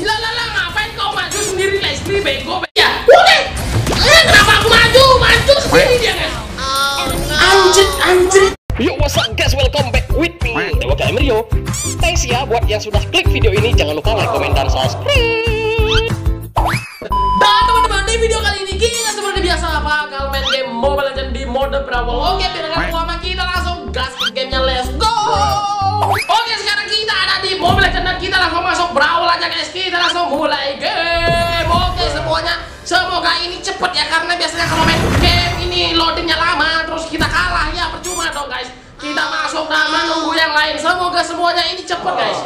Lah lah lah ngapain kau maju sendiri? Leslie bego be- Ya udah. Eh, Kenapa aku maju? Maju sendiri dia guys Anjir anjir. Yo what's up guys? Welcome back with me. Dewa KM Rio Thanks ya buat yang sudah klik video ini Jangan lupa like, komen, dan subscribe. Dan teman-teman di video kali ini kita seperti biasa bakal main game Mobile Legends di mode Brawl. Oke biar gak lama kita langsung gas ke gamenya let's go Legends dan kita langsung masuk Brawl aja guys Kita langsung mulai game Oke semuanya semoga ini cepet ya Karena biasanya kalau main game ini loadingnya lama Terus kita kalah ya percuma dong guys Kita masuk dan menunggu yang lain Semoga semuanya ini cepet guys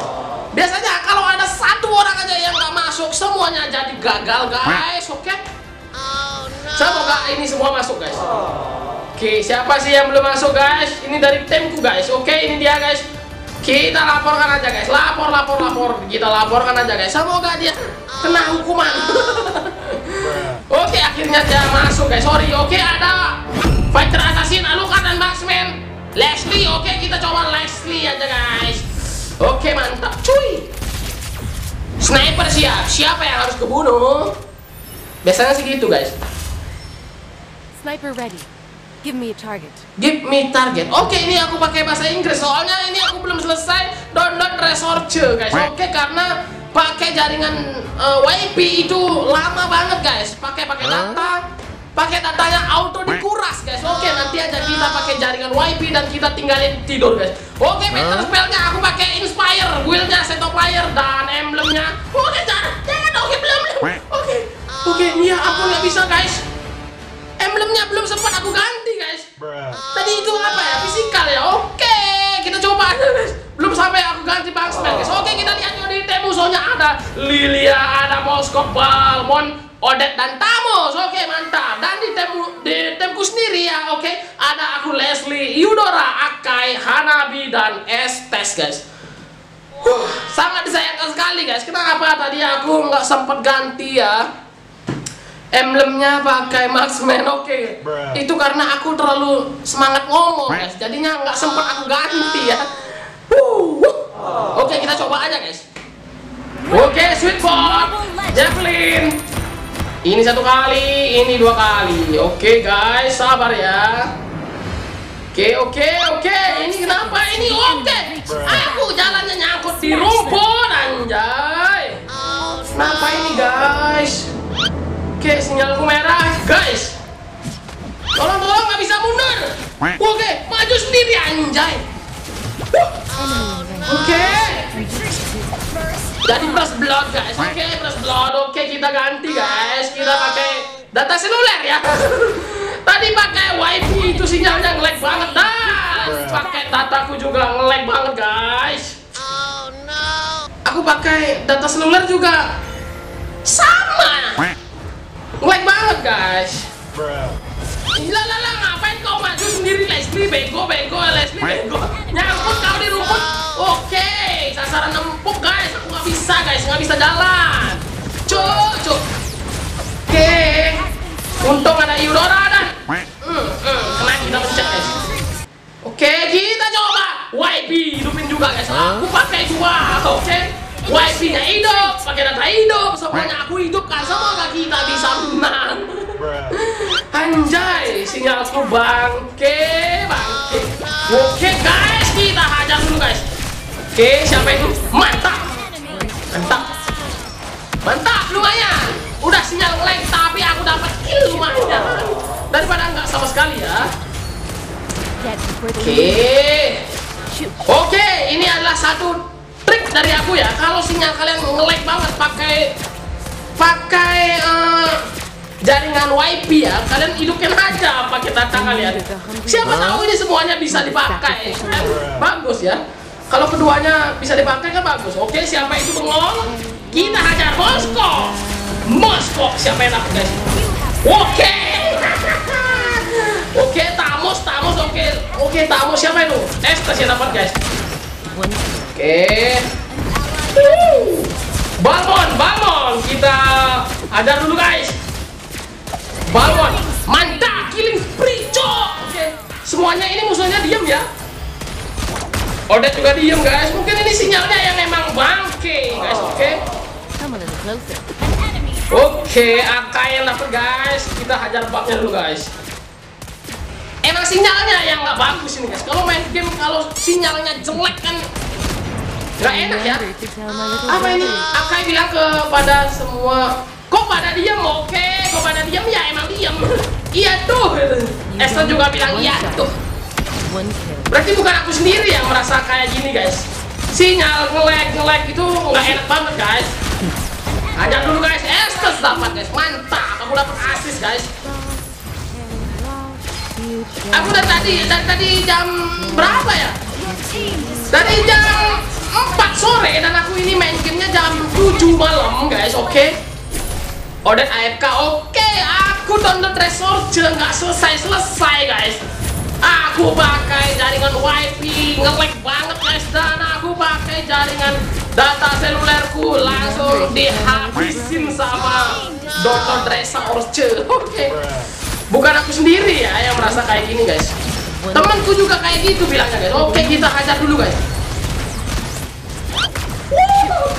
Biasanya kalau ada satu orang aja yang nggak masuk semuanya jadi gagal guys, oke? Semoga ini semua masuk guys. Oke, siapa sih yang belum masuk guys? Ini dari timku guys. Oke, ini dia guys. Kita laporkan aja guys. Lapor, lapor, lapor. Kita laporkan aja guys. Semoga dia kena hukuman. Oke, akhirnya dia masuk guys. Sorry. Oke, ada fighter assassin, Alucard dan Marksman. Leslie, oke kita coba Leslie aja guys. Oke mantap cuy. Sniper siap. Siapa yang harus kebunuh? Biasanya sih gitu guys. Sniper ready. Give me a target. Give me target. Oke, ini aku pakai bahasa Inggris soalnya ini aku belum selesai download research guys. Oke, karena pakai jaringan uh, WiFi itu lama banget guys. Pakai pakai data, pakai datanya auto dikuras guys. Oke, nanti aja kita pakai jaringan WiFi dan kita tinggalin tidur guys. Oke, meter spellnya aku pakai Inspire, wheelnya Seto Player dan emblemnya. Oke, jangan, jangan. Oke, belum, belum. Oke, oke, ini ya aku nggak bisa guys. Emblemnya belum sempat aku ganti guys. Tadi itu apa ya? Fisikal ya. Oke, kita coba aja guys. Belum sampai aku ganti Bangsman guys. Oke, kita lihat yuk di musuhnya ada Lilia, ada Moskov, Balmon, Odet dan Tamos. Oke, mantap. Dan di tim di timku sendiri ya. Oke, ada aku Leslie, Yudora, Akai, Hanabi dan Estes guys. Huh, sangat disayangkan sekali guys. Kenapa tadi aku nggak sempat ganti ya? Emblemnya pakai marksman oke. Itu karena aku terlalu semangat ngomong guys. Jadinya nggak sempat aku ganti ya. Wuh, wuh. oke kita coba aja guys. Oke sweet spot. Javelin. Ini satu kali ini dua kali. Oke guys sabar ya. Oke oke oke. ini Oke, sinyalku merah, guys. Tolong, tolong, nggak bisa mundur. Oke, maju sendiri, anjay. Oke. Jadi plus blood, guys. Oke, plus blood. Oke, kita ganti, guys. Kita pakai data seluler ya. Tadi pakai wifi itu sinyalnya ngelag banget dan pakai dataku juga ngelag banget, guys. Aku pakai data seluler juga sama. Ngelag banget guys. Lah lah lah ngapain kau maju sendiri Leslie? Bego bego Leslie. Bego. Nyangkut kau di rumput. Oke sasaran empuk guys. Aku nggak bisa guys. Nggak bisa jalan. Cuk cuk. Oke. Untung ada Eudora dan hmm, hmm, Kena kita pencet guys. Oke kita coba. YP hidupin juga guys. Aku pakai dua. Oke WiFi-nya hidup, pakai data hidup, semuanya aku hidupkan, semoga kita bisa menang. Anjay, sinyalku bangke, bangke. Oke guys, kita hajar dulu guys. Oke, siapa itu? Mantap, mantap, mantap, lumayan. Udah sinyal lag, tapi aku dapat kill lumayan. Daripada nggak sama sekali ya. Oke. Oke, ini adalah satu dari aku ya. Kalau sinyal kalian nge-lag banget pakai pakai eh, jaringan WiFi ya, kalian hidupin aja pakai data kalian. Siapa tahu ini semuanya bisa dipakai. Kan bagus ya. Kalau keduanya bisa dipakai kan bagus. Oke, siapa itu bengong? Kita hajar Moskow. Moskow siapa yang dapat guys? Oke. Oke, Tamos, Tamos, oke, oke, Tamos siapa itu? Estes yang dapat guys. Oke. Balmon, Balmon, kita ajar dulu guys. Balmon, mantap, killing spree, cok. Oke, semuanya ini musuhnya diam ya. Odet juga diem guys. Mungkin ini sinyalnya yang emang bangke guys. Oke. Oke, Akai yang dapet guys. Kita hajar bugnya dulu guys. Sinyalnya yang nggak bagus ini guys. Kalau main game kalau sinyalnya jelek kan nggak enak ya. Little Apa ini? Akai bilang kepada semua Kok pada diam? Oke, kok pada diam ya emang diam. iya tuh. Esther juga bilang iya tuh. Berarti bukan aku sendiri yang merasa kayak gini guys. Sinyal nge-lag nge-lag itu nggak enak banget guys. Ajak dulu guys, Estes dapat guys, mantap. Aku dapat asis guys. Aku udah tadi, dari tadi jam berapa ya? Dari jam 4 sore dan aku ini main gamenya jam 7 malam guys, oke? Odet AFK, oke. Aku download Resorge nggak selesai-selesai guys. Aku pakai jaringan wifi nge-lag banget guys dan aku pakai jaringan data selulerku langsung dihabisin sama download Resorge. Oke. Bukan aku sendiri ya yang merasa kayak gini guys. Temanku juga kayak gitu bilangnya guys. Oke kita hajar dulu guys.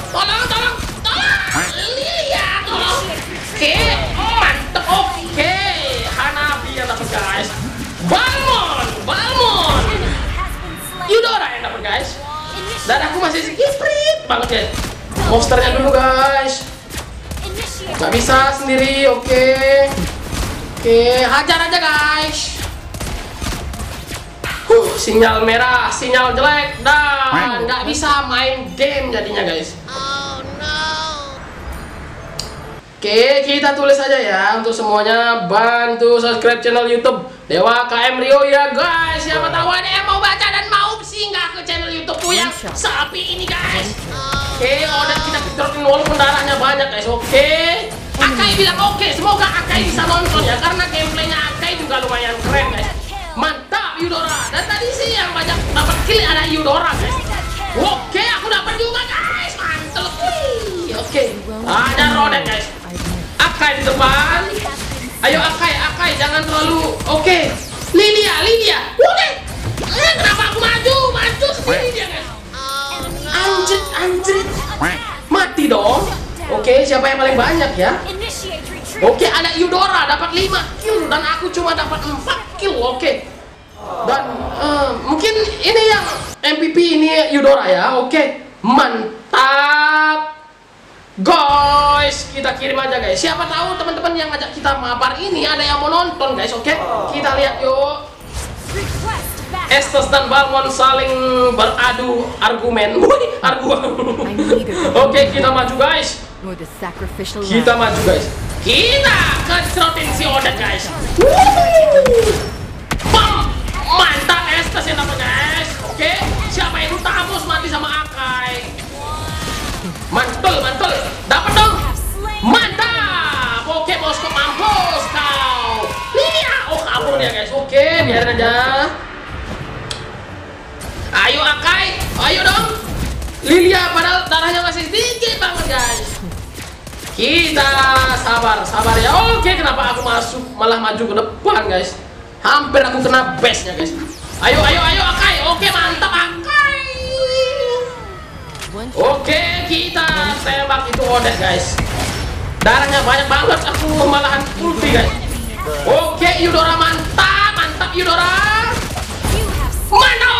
Tolong, tolong, tolong. Lilia, tolong. Oke, mantep. Oke, Hanabi yang dapat guys. Balmon, Balmon. Eudora yang dapat guys. Dan aku masih skiprit banget guys. Monsternya dulu guys. Gak bisa sendiri, oke. Oke, hajar aja guys. Huh, sinyal merah, sinyal jelek, dan nggak bisa main game jadinya guys. Oke, kita tulis aja ya untuk semuanya bantu subscribe channel YouTube Dewa KM Rio ya guys. Siapa tahu ada yang mau baca dan mau singgah ke channel YouTubeku yang sapi ini guys. Oke, order kita fitorin walaupun darahnya banyak guys. Oke. Akai bilang oke, semoga Akai bisa nonton ya karena gameplaynya Akai juga lumayan keren guys. Mantap Eudora. Dan tadi sih yang banyak dapat kill ada Eudora guys. Oke, aku dapat juga guys. Wih. Oke. Ada Rodet guys. Akai di depan. Ayo Akai, Akai jangan terlalu oke. Lilia, Lilia. Udah. Eh, kenapa aku maju? Maju sendiri dia guys. Anjrit, anjrit. Mati dong. Oke, siapa yang paling banyak ya? Oke, ada Eudora dapat 5 kill dan aku cuma dapat 4 kill. Oke. Dan eh, mungkin ini yang MVP ini Eudora ya. Oke. Mantap. Guys, kita kirim aja guys. Siapa tahu teman-teman yang ngajak kita mabar ini ada yang mau nonton guys. Oke. Kita lihat yuk. Estes dan Balmon saling beradu argumen. Wih, argumen. Oke, kita maju guys. Nor the sacrificial Kita maju guys. Kita kecerotin si Odet guys. Bam. Mantap Estes yang dapat guys. Oke. Siapa yang tamus mati sama Akai. Mantul, mantul. Dapat dong. Mantap. Oke, bosku mampus kau. Lilia. Oh, kabur dia guys. Oke, biarin aja. Ayo Akai, ayo dong. Lilia padahal darahnya masih sedikit banget guys. Kita sabar, sabar ya. Oke, kenapa aku masuk malah maju ke depan guys? Hampir aku kena base-nya guys. Ayo, ayo, ayo Akai. Oke, mantap Akai. Oke, kita tembak itu Odet guys. Darahnya banyak banget, aku malahan ulti guys. Oke, Eudora mantap, mantap Eudora. Manol,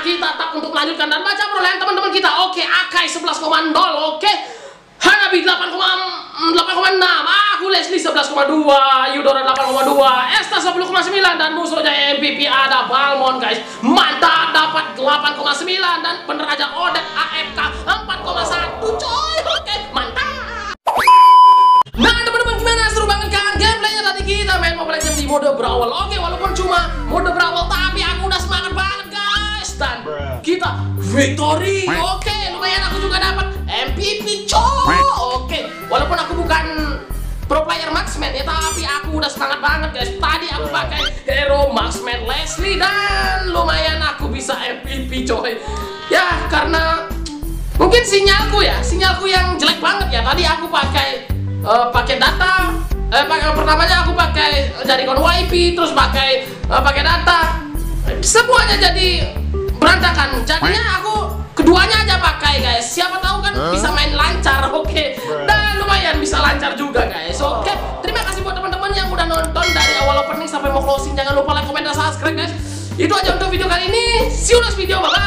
Kita tak untuk melanjutkan dan baca perolehan teman-teman kita. Oke, Akai 11,0. Oke. Hanabi 8,8,6 Aku Leslie 11,2 Eudora 8,2 Esta 10,9 Dan musuhnya MVP ada Balmon guys Mantap dapat 8,9 Dan bener aja Odet AFK 4,1 coy victory. Oke lumayan aku juga dapat MVP coy Oke walaupun aku bukan pro player marksman ya tapi aku udah semangat banget guys. Tadi aku pakai hero marksman asli dan lumayan aku bisa MVP coy. Ya karena mungkin sinyalku ya sinyalku yang jelek banget ya. Tadi aku pakai eh, pakai data eh pakai pertamanya aku pakai jaringan WiFi terus pakai eh, pakai data. Semuanya jadi itu aja untuk video kali ini. See you next video. Bye